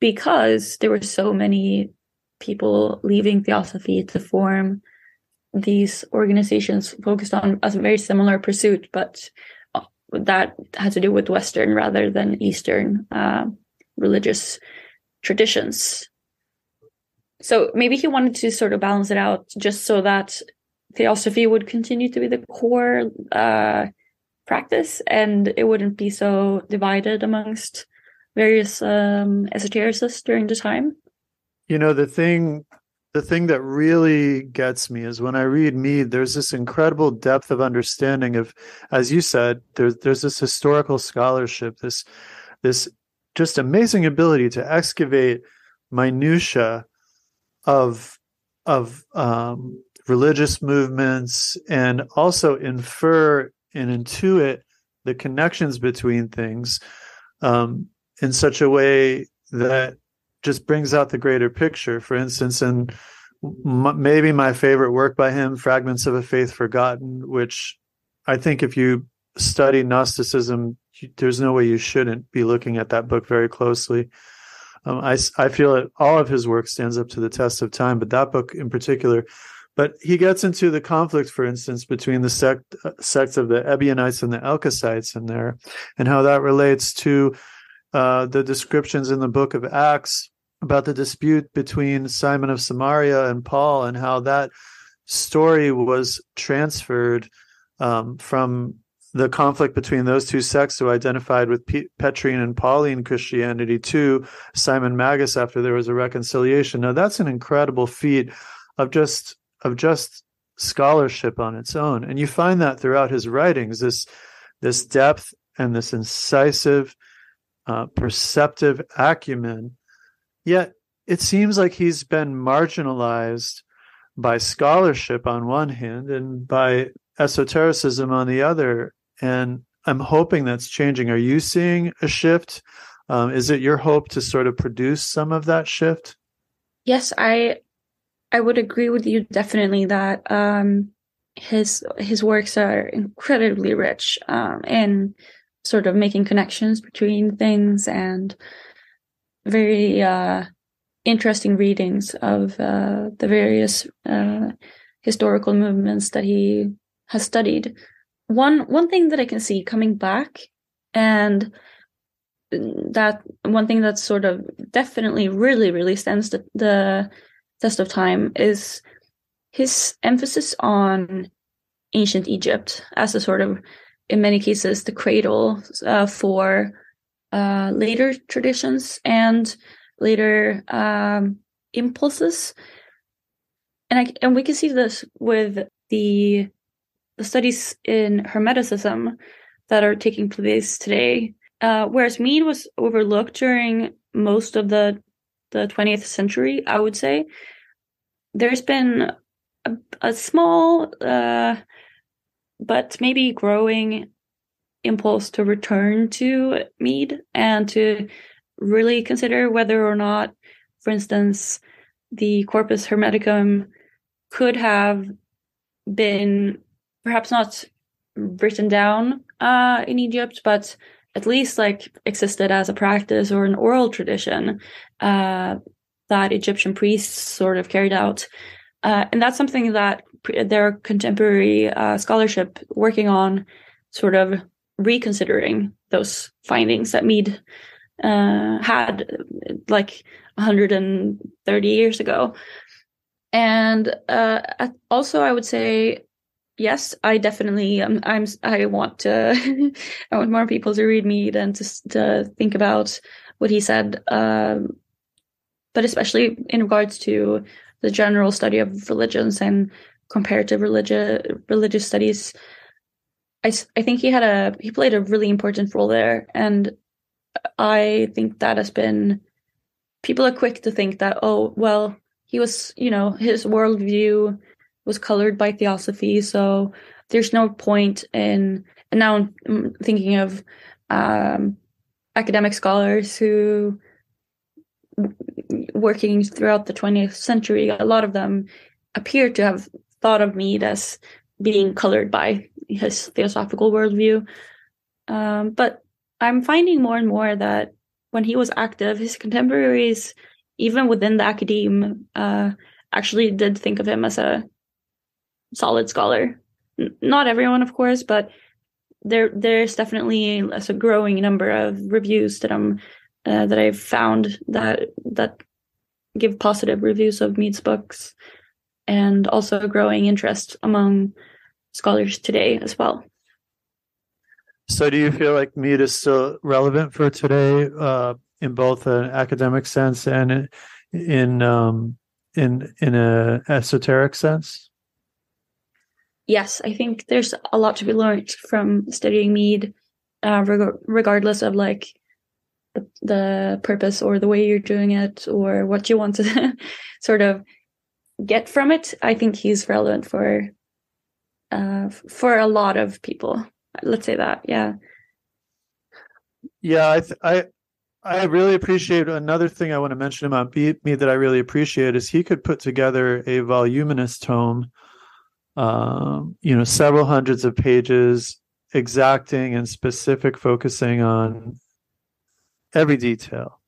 because there were so many people leaving theosophy to form these organizations focused on a very similar pursuit, but uh, that had to do with Western rather than Eastern uh, religious traditions. So maybe he wanted to sort of balance it out just so that theosophy would continue to be the core uh, practice and it wouldn't be so divided amongst various um, esotericists during the time. You know the thing the thing that really gets me is when I read Mead, there's this incredible depth of understanding of, as you said, there's there's this historical scholarship, this this just amazing ability to excavate minutia of of um, religious movements and also infer and intuit the connections between things um, in such a way that just brings out the greater picture. For instance, and m- maybe my favorite work by him, Fragments of a Faith Forgotten, which I think if you study Gnosticism, there's no way you shouldn't be looking at that book very closely. Um, I I feel that all of his work stands up to the test of time, but that book in particular. But he gets into the conflict, for instance, between the sect sects of the Ebionites and the Elkosites in there, and how that relates to uh, the descriptions in the book of Acts about the dispute between Simon of Samaria and Paul, and how that story was transferred um, from the conflict between those two sects who identified with Petrine and Pauline Christianity to Simon Magus after there was a reconciliation. Now that's an incredible feat of just of just scholarship on its own, and you find that throughout his writings this this depth and this incisive, uh, perceptive acumen. Yet it seems like he's been marginalized by scholarship on one hand and by esotericism on the other. And I'm hoping that's changing. Are you seeing a shift? Um, is it your hope to sort of produce some of that shift? Yes, I I would agree with you definitely that um, his his works are incredibly rich um, in sort of making connections between things and very uh, interesting readings of uh, the various uh, historical movements that he has studied. One one thing that I can see coming back, and that one thing that sort of definitely really really stands the, the test of time is his emphasis on ancient Egypt as a sort of, in many cases, the cradle uh, for uh, later traditions and later um, impulses. And I, and we can see this with the the studies in Hermeticism that are taking place today. Uh, whereas mead was overlooked during most of the the 20th century, I would say. There's been a, a small uh, but maybe growing impulse to return to mead and to really consider whether or not, for instance, the Corpus Hermeticum could have been perhaps not written down uh, in Egypt, but at least like existed as a practice or an oral tradition uh, that Egyptian priests sort of carried out. Uh, and that's something that their contemporary uh, scholarship working on, sort of reconsidering those findings that Mead uh, had like 130 years ago. And uh, also, I would say, yes, I definitely um, I'm I want to I want more people to read Mead and to to think about what he said, um, but especially in regards to the general study of religions and comparative religious religious studies. I, I think he had a he played a really important role there, and I think that has been people are quick to think that oh well he was you know his worldview was colored by theosophy so there's no point in and now I'm thinking of um, academic scholars who working throughout the 20th century a lot of them appear to have thought of Mead as being colored by his theosophical worldview um, but I'm finding more and more that when he was active, his contemporaries, even within the academe, uh, actually did think of him as a solid scholar. N- not everyone, of course, but there there's definitely a growing number of reviews that I'm uh, that I've found that that give positive reviews of Mead's books, and also a growing interest among scholars today as well. So, do you feel like Mead is still relevant for today, uh, in both an academic sense and in um, in in a esoteric sense? Yes, I think there's a lot to be learned from studying Mead, uh, reg- regardless of like the, purpose or the way you're doing it or what you want to sort of get from it. I think he's relevant for uh, for a lot of people let's say that yeah yeah i th- i i really appreciate another thing i want to mention about Beat me that i really appreciate is he could put together a voluminous tome um you know several hundreds of pages exacting and specific focusing on every detail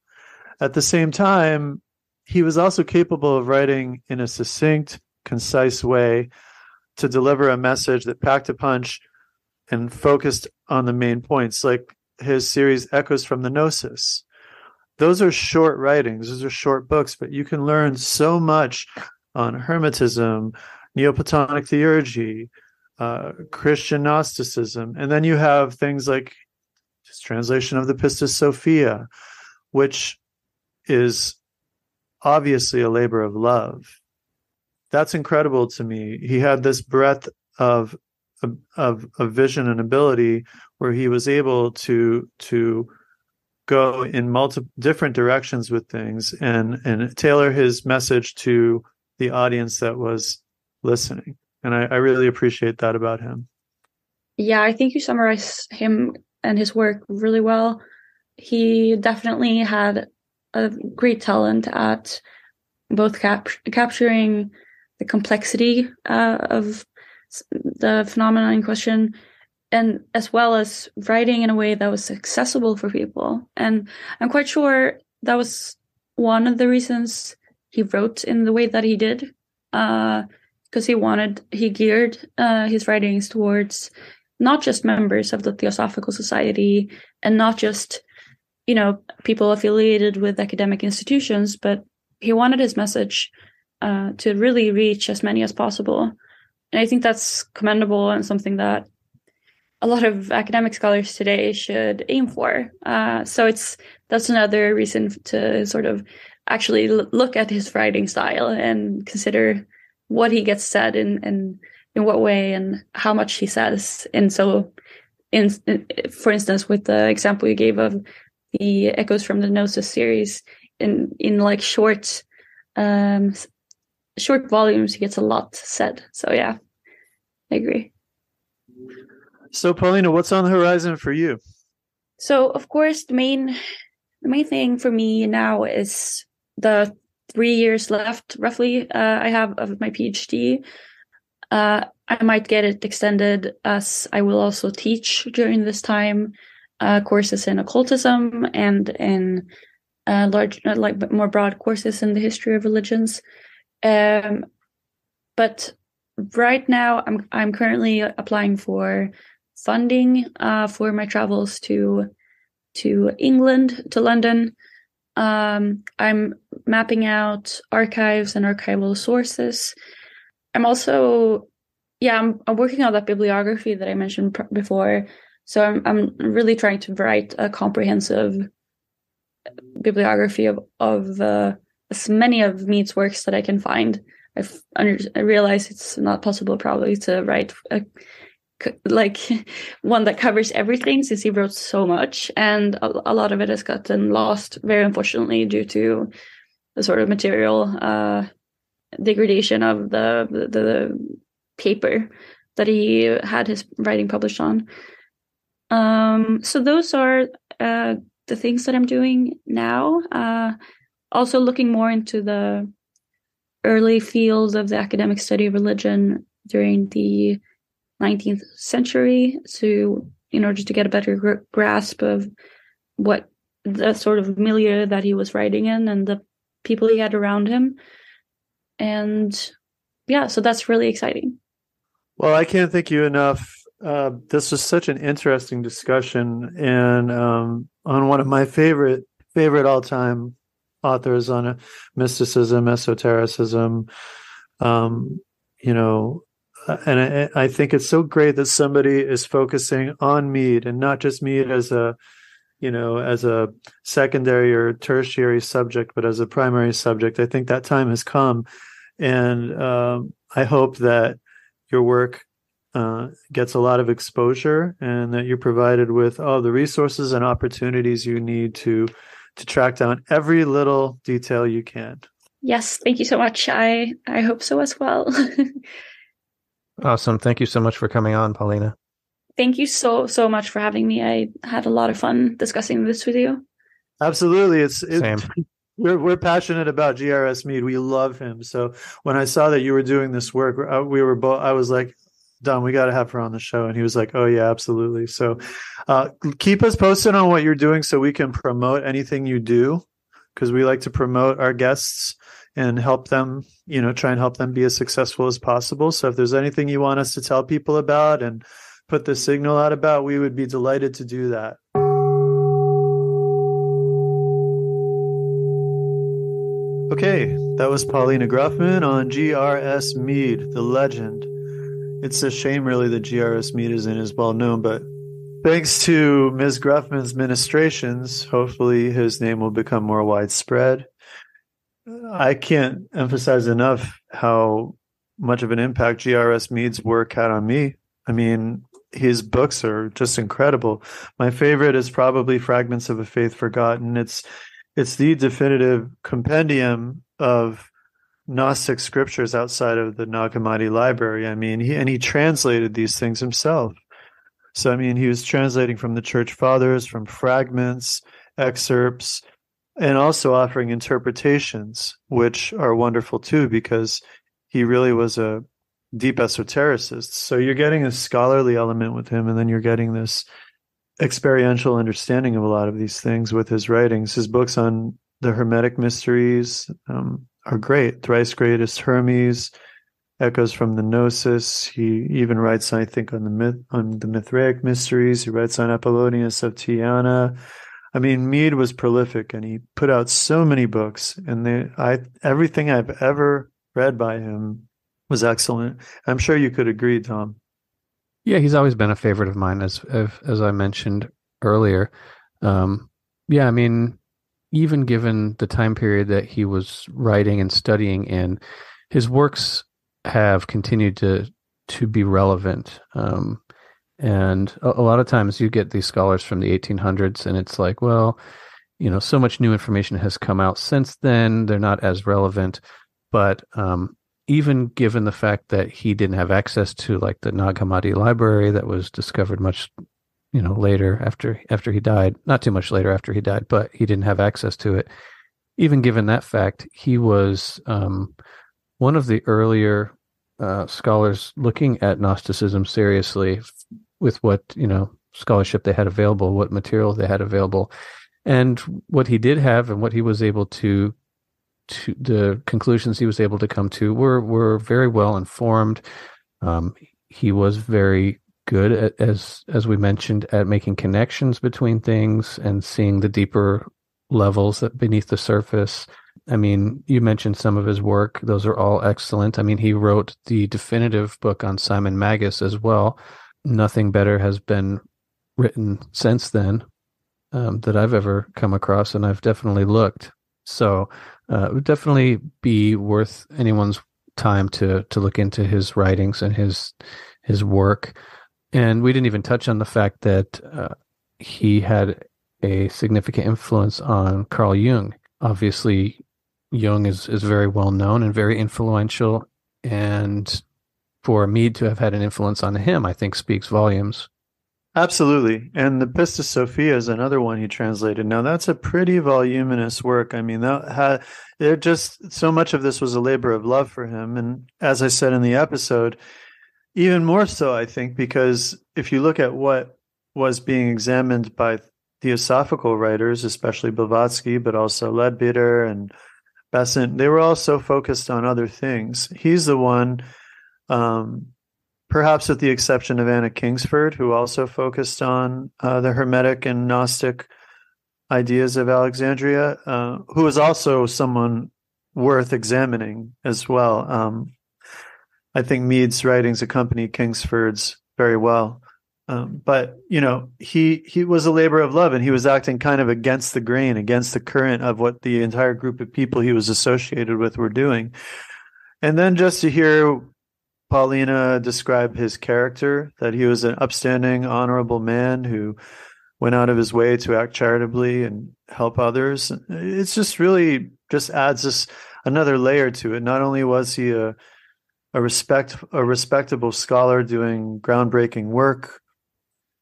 at the same time, he was also capable of writing in a succinct, concise way to deliver a message that packed a punch and focused on the main points, like his series Echoes from the Gnosis. Those are short writings, those are short books, but you can learn so much on Hermetism, Neoplatonic theurgy, uh, Christian Gnosticism. And then you have things like his translation of the Pistis Sophia, which is obviously a labor of love. That's incredible to me. He had this breadth of of, of vision and ability where he was able to to go in multiple different directions with things and and tailor his message to the audience that was listening. And I, I really appreciate that about him. Yeah, I think you summarized him and his work really well. He definitely had a great talent at both cap- capturing the complexity uh, of the phenomenon in question and as well as writing in a way that was accessible for people and i'm quite sure that was one of the reasons he wrote in the way that he did because uh, he wanted he geared uh, his writings towards not just members of the theosophical society and not just you know people affiliated with academic institutions but he wanted his message uh, to really reach as many as possible. And i think that's commendable and something that a lot of academic scholars today should aim for. Uh, so it's that's another reason to sort of actually look at his writing style and consider what he gets said in in in what way and how much he says. And so in, in for instance with the example you gave of the echoes from the gnosis series in in like short um short volumes he gets a lot said. So yeah i agree. So paulina what's on the horizon for you? So of course the main the main thing for me now is the three years left roughly uh, i have of my phd uh, i might get it extended as i will also teach during this time uh, courses in occultism and in uh, large, uh, like more broad courses in the history of religions. Um, but right now, I'm I'm currently applying for funding uh, for my travels to to England, to London. Um, I'm mapping out archives and archival sources. I'm also, yeah, I'm, I'm working on that bibliography that I mentioned pr- before so I'm I'm really trying to write a comprehensive bibliography of of uh, as many of Mead's works that I can find. I've under, I realize it's not possible probably to write a, like one that covers everything since he wrote so much, and a, a, lot of it has gotten lost very unfortunately due to the sort of material uh, degradation of the, the the paper that he had his writing published on. Um, so those are uh, the things that I'm doing now. Uh, also looking more into the early fields of the academic study of religion during the 19th century to in order to get a better gr- grasp of what the sort of milieu that he was writing in and the people he had around him and yeah so that's really exciting well i can't thank you enough uh, this was such an interesting discussion, and um, on one of my favorite favorite all time authors on mysticism, esotericism. Um, you know, uh, and I, I, think it's so great that somebody is focusing on Mead and not just Mead as a you know as a secondary or tertiary subject, but as a primary subject. I think that time has come, and um, I hope that your work uh, gets a lot of exposure and that you're provided with all the resources and opportunities you need to to track down every little detail you can. Yes thank you so much. I i hope so as well. Awesome. Thank you so much for coming on paulina. Thank you so so much for having me. I had a lot of fun discussing this with you. Absolutely. It's, it's Same. We're we're passionate about GRS Mead. We love him. So when I saw that you were doing this work, uh, we were both. I was like, Don, we got to have her on the show. And he was like, oh, yeah, absolutely. So uh, keep us posted on what you're doing so we can promote anything you do because we like to promote our guests and help them, you know, try and help them be as successful as possible. So if there's anything you want us to tell people about and put the signal out about, we would be delighted to do that. Okay, that was Paulina Gruffman on G.R.S. Mead, the legend. It's a shame, really, that G.R.S. Mead isn't as well known, but thanks to Ms. Gruffman's ministrations, hopefully his name will become more widespread. I can't emphasize enough how much of an impact G.R.S. Mead's work had on me. I mean, his books are just incredible. My favorite is probably Fragments of a Faith Forgotten. It's it's the definitive compendium of Gnostic scriptures outside of the Nag Hammadi library. I mean, he and he translated these things himself. So I mean, he was translating from the church fathers, from fragments, excerpts, and also offering interpretations, which are wonderful too, because he really was a deep esotericist. So you're getting a scholarly element with him, and then you're getting this experiential understanding of a lot of these things with his writings. His books on the Hermetic mysteries um, are great. Thrice Greatest Hermes, Echoes from the Gnosis. He even writes, I think, on the myth on the Mithraic mysteries. He writes on Apollonius of Tyana. I mean, Mead was prolific, and he put out so many books. And they, I, everything I've ever read by him was excellent. I'm sure you could agree, Tom. Yeah, he's always been a favorite of mine, as as I mentioned earlier. Um, yeah, I mean, even given the time period that he was writing and studying in, his works have continued to to be relevant. Um, and a, a lot of times, you get these scholars from the 1800s, and it's like, well, you know, so much new information has come out since then; they're not as relevant. But um, even given the fact that he didn't have access to like the Nag Hammadi library that was discovered much you know later after after he died not too much later after he died but he didn't have access to it. Even given that fact he was um, one of the earlier uh, scholars looking at gnosticism seriously with what you know scholarship they had available what material they had available. And what he did have and what he was able to to the conclusions he was able to come to were were very well informed. Um, he was very good at, as as we mentioned at making connections between things and seeing the deeper levels that beneath the surface. I mean, you mentioned some of his work; those are all excellent. I mean, he wrote the definitive book on Simon Magus as well. Nothing better has been written since then um, that I've ever come across, and I've definitely looked. So uh, it would definitely be worth anyone's time to to look into his writings and his his work. And we didn't even touch on the fact that uh, he had a significant influence on Carl Jung. Obviously, Jung is is very well known and very influential, and for Mead to have had an influence on him, I think speaks volumes. Absolutely. And the Pistis Sophia is another one he translated. Now that's a pretty voluminous work. I mean, that had it just so much of this was a labor of love for him. And as I said in the episode, even more so, I think, because if you look at what was being examined by theosophical writers, especially Blavatsky, but also Leadbeater and Besant, they were all so focused on other things. He's the one um, perhaps with the exception of Anna Kingsford, who also focused on uh, the Hermetic and Gnostic ideas of Alexandria, uh, who is also someone worth examining as well. Um, I think Mead's writings accompany Kingsford's very well. Um, but you know, he he was a labor of love, and he was acting kind of against the grain, against the current of what the entire group of people he was associated with were doing. And then just to hear Paulina described his character, that he was an upstanding, honorable man who went out of his way to act charitably and help others. It's just really just adds this another layer to it. Not only was he a a respect a respectable scholar doing groundbreaking work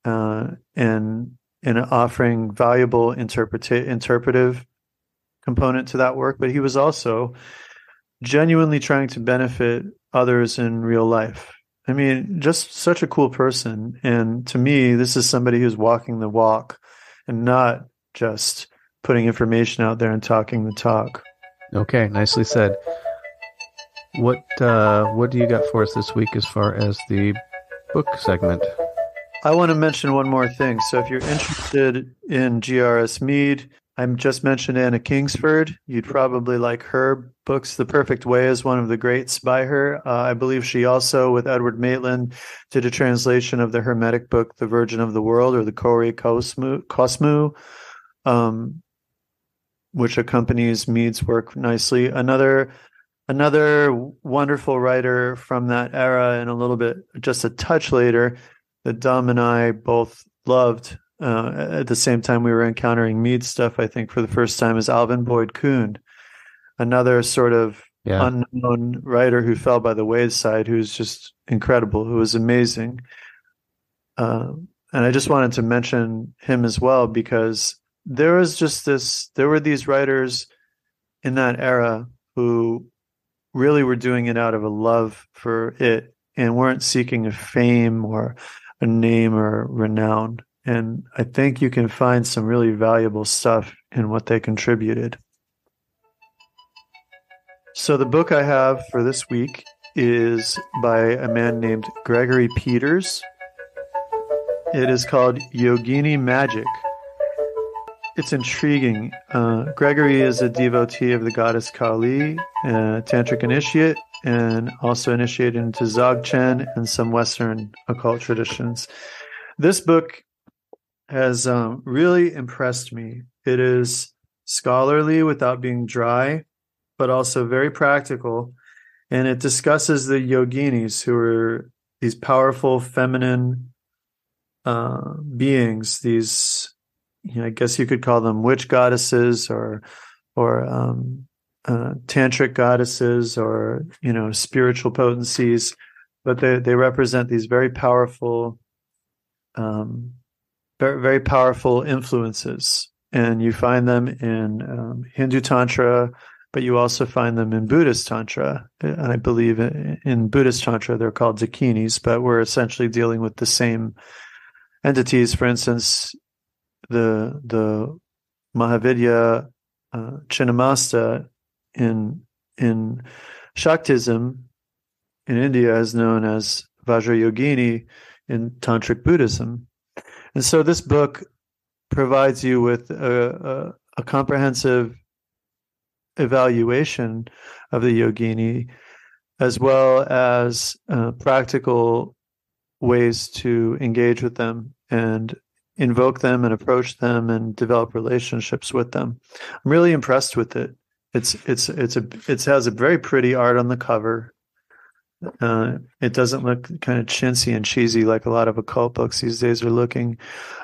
uh, and and offering valuable interpreta- interpretive component to that work, but he was also genuinely trying to benefit others in real life. I mean, just such a cool person. And to me, this is somebody who's walking the walk and not just putting information out there and talking the talk. Okay, nicely said. What uh, what do you got for us this week as far as the book segment? I want to mention one more thing. So, if you're interested in G.R.S. Mead, I just mentioned Anna Kingsford. You'd probably like her books. The Perfect Way is one of the greats by her. Uh, I believe she also, with Edward Maitland, did a translation of the Hermetic book, The Virgin of the World, or the Kore Kosmu, Kosmu um, which accompanies Mead's work nicely. Another another wonderful writer from that era, and a little bit just a touch later, that Dom and I both loved. Uh, at the same time, we were encountering Mead stuff. I think for the first time is Alvin Boyd Kuhn, another sort of yeah. unknown writer who fell by the wayside, who's just incredible, who was amazing. Uh, and I just wanted to mention him as well because there was just this there were these writers in that era who really were doing it out of a love for it and weren't seeking a fame or a name or renown and i think you can find some really valuable stuff in what they contributed so the book i have for this week is by a man named gregory peters it is called yogini magic it's intriguing. Uh, Gregory is a devotee of the goddess Kali, a tantric initiate, and also initiated into Dzogchen and some Western occult traditions. This book has um, really impressed me. It is scholarly without being dry, but also very practical. And it discusses the yoginis, who are these powerful feminine uh, beings, these you know, I guess you could call them witch goddesses or or um, uh, tantric goddesses or you know spiritual potencies, but they they represent these very powerful, um, very very powerful influences, and you find them in um, Hindu tantra, but you also find them in Buddhist tantra, and I believe in, Buddhist tantra they're called dakinis, but we're essentially dealing with the same entities. For instance, the the Mahavidya uh, Chinnamasta in in Shaktism in India is known as Vajrayogini in Tantric Buddhism. And so this book provides you with a, a, a comprehensive evaluation of the yogini as well as uh, practical ways to engage with them and invoke them and approach them and develop relationships with them. I'm really impressed with it. It's it's it's a it has a very pretty art on the cover. Uh, it doesn't look kind of chintzy and cheesy like a lot of occult books these days are looking.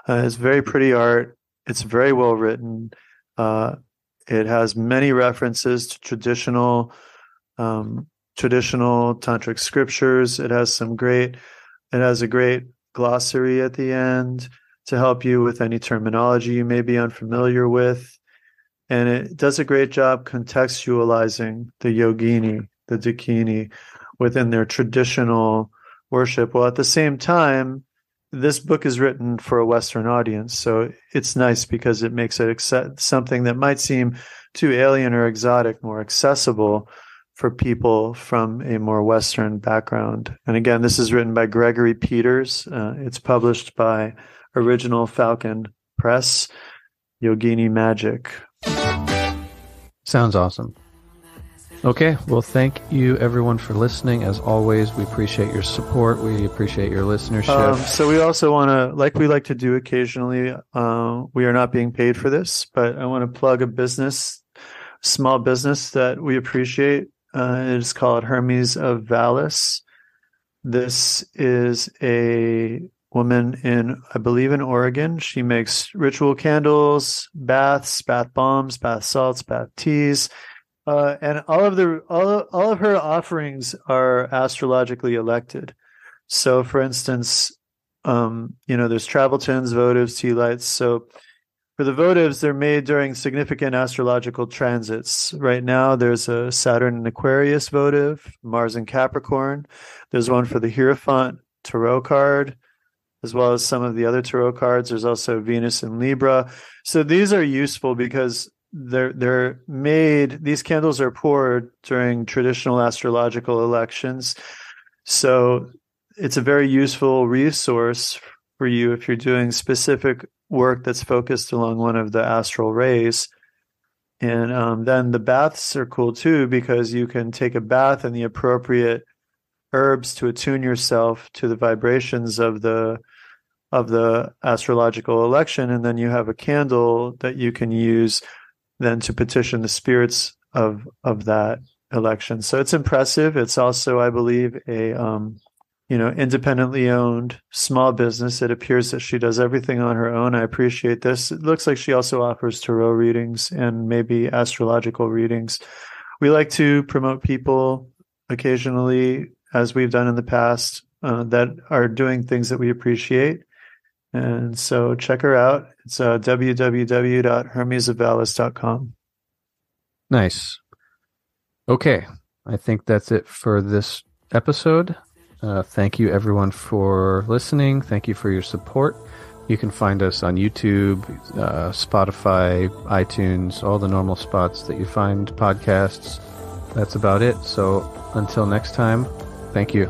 Uh, it's very pretty art. It's very well written. Uh, it has many references to traditional um, traditional tantric scriptures. It has some great. It has a great glossary at the end to help you with any terminology you may be unfamiliar with. And it does a great job contextualizing the yogini, the dakini, within their traditional worship. While at the same time, this book is written for a Western audience. So it's nice because it makes it something that might seem too alien or exotic more accessible for people from a more Western background. And again, this is written by Gregory Peters. Uh, it's published by original Falcon Press, Yogini Magic. Sounds awesome. Okay, well, thank you everyone for listening. As always, we appreciate your support. We appreciate your listenership. Um, so, we also want to, like we like to do occasionally, uh, we are not being paid for this, but I want to plug a business, small business that we appreciate. Uh, it is called Hermes of Valis. This is a woman in, I believe, in Oregon. She makes ritual candles, baths, bath bombs, bath salts, bath teas. Uh, and all of the all of, all of her offerings are astrologically elected. So, for instance, um, you know, there's travel tins, votives, tea lights. So, for the votives, they're made during significant astrological transits. Right now, there's a Saturn and Aquarius votive, Mars and Capricorn. There's one for the Hierophant tarot card as well as some of the other tarot cards. There's also Venus and Libra. So these are useful because they're they're made these candles are poured during traditional astrological elections. So it's a very useful resource for you if you're doing specific work that's focused along one of the astral rays. And um, then the baths are cool too because you can take a bath in the appropriate herbs to attune yourself to the vibrations of the of the astrological election, and then you have a candle that you can use then to petition the spirits of of that election. So it's impressive. It's also, I believe, a um, you know independently owned small business. It appears that she does everything on her own. I appreciate this. It looks like she also offers tarot readings and maybe astrological readings. We like to promote people occasionally, as we've done in the past, uh, that are doing things that we appreciate. And so check her out. It's uh, www.hermesofvallis.com. Nice. Okay. I think that's it for this episode. Uh, thank you, everyone, for listening. Thank you for your support. You can find us on YouTube, uh, Spotify, iTunes, all the normal spots that you find podcasts. That's about it. So until next time, thank you.